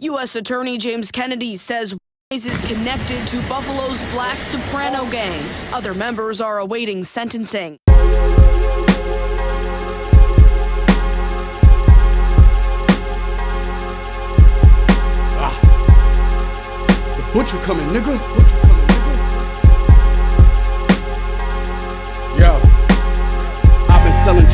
U.S. Attorney James Kennedy says Wise is connected to Buffalo's Black Soprano gang. Other members are awaiting sentencing. Ah. Butcher coming, nigga. Butcher coming, nigga. Yo.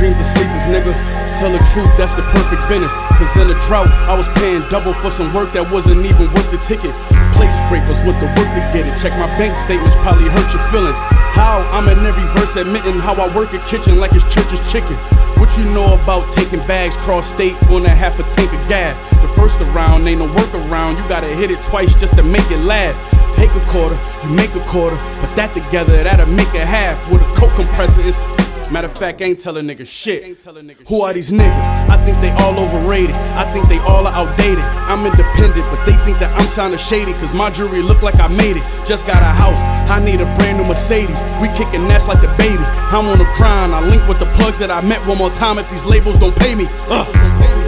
Dreams of sleepers, nigga. Tell the truth, that's the perfect business. Cause in a drought, I was paying double for some work that wasn't even worth the ticket. Plate scrapers with the work to get it. Check my bank statements, probably hurt your feelings. How I'm in every verse admitting how I work a kitchen like it's church's chicken. What you know about taking bags cross state on a half a tank of gas? The first around ain't no workaround. You gotta hit it twice just to make it last. Take a quarter, you make a quarter, put that together, that'll make a half. With a coke compressor, it's Matter of fact, I ain't telling niggas shit. Who are these niggas? I think they all overrated. I think they all are outdated. I'm independent, but they think that I'm sounding shady. Cause my jewelry look like I made it. Just got a house, I need a brand new Mercedes. We kicking ass like the baby. I'm on the grind. I link with the plugs that I met one more time if these labels don't pay me. Ugh. Don't pay me.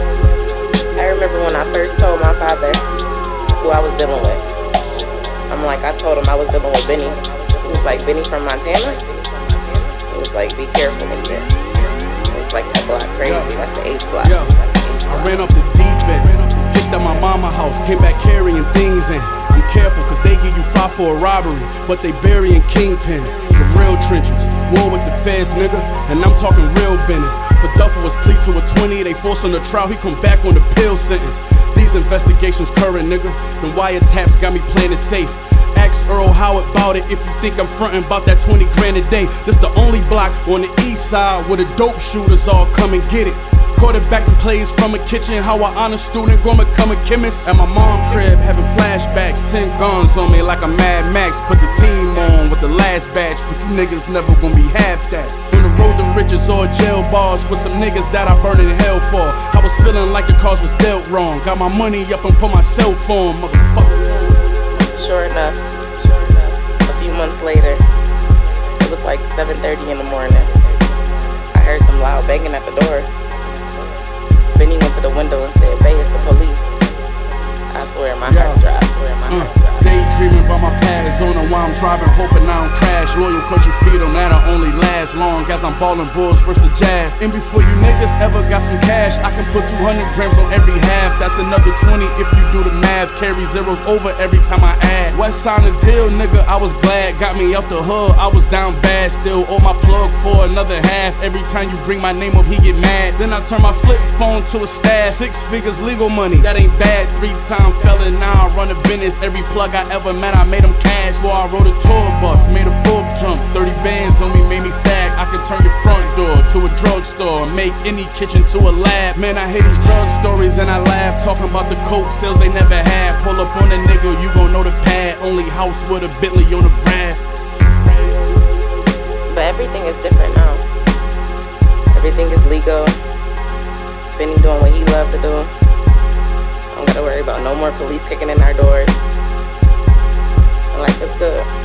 I remember when I first told my father who I was dealing with. I'm like, I told him I was dealing with Benny. He was like, Benny from Montana? Was like, be careful, nigga. It's like that block crazy. Yo. That's the H block. Yo. That's the H I ran off the deep end. Picked up my mama house, came back carrying things in. I'm careful, cause they give you five for a robbery, but they burying kingpins. The real trenches, war with the feds, nigga. And I'm talking real business. For Duffel was plea to a 20, they forced on the trial, he come back on the pill sentence. These investigations current, nigga. The wiretaps got me playing it safe. Ask Earl about it if you think I'm frontin' about that 20 grand a day. This the only block on the east side where the dope shooters all come and get it. Quarterbacking plays from a kitchen, how I honor student, gonna become a chemist. At my mom crib, having flashbacks, 10 guns on me like a Mad Max. Put the team on with the last batch, but you niggas never gonna be half that. On the road to riches or jail bars with some niggas that I burn in hell for. I was feeling like the cause was dealt wrong. Got my money up and put my cell phone, motherfucker. 7:30 in the morning. I heard some loud banging at the door. Benny went to the window and said, "Bay, it's the police." I swear my Yeah. heart dropped. I swear my Uh, heart dropped. daydreaming about my past on while I'm driving, hoping I don't crash. Loyal cause you feed them, that'll only last long as I'm ballin' bulls versus the jazz. And before you niggas ever got some cash, I can put 200 grams on every half. That's another 20 if you do the math. Carry zeros over every time I add. West sign the deal, nigga, I was glad. Got me out the hood, I was down bad. Still owe my plug for another half. Every time you bring my name up, he get mad. Then I turn my flip phone to a stash. Six figures legal money, that ain't bad. Three time felon, now I run a business. Every plug I ever met, I made them cash. Before I rode a tour bus, made a full jump. 30 bands on me, made me sag. I can turn your front door to a drugstore, make any kitchen to a lab. Man, I hear these drug stories and I laugh. Talking about the coke sales they never had. Pull up on a nigga, you gon' know the pad. Only house with a Bentley on the grass. But everything is different now. Everything is legal. Benny doing what he loved to do. I don't gotta worry about no more police kicking in our doors. And life is good.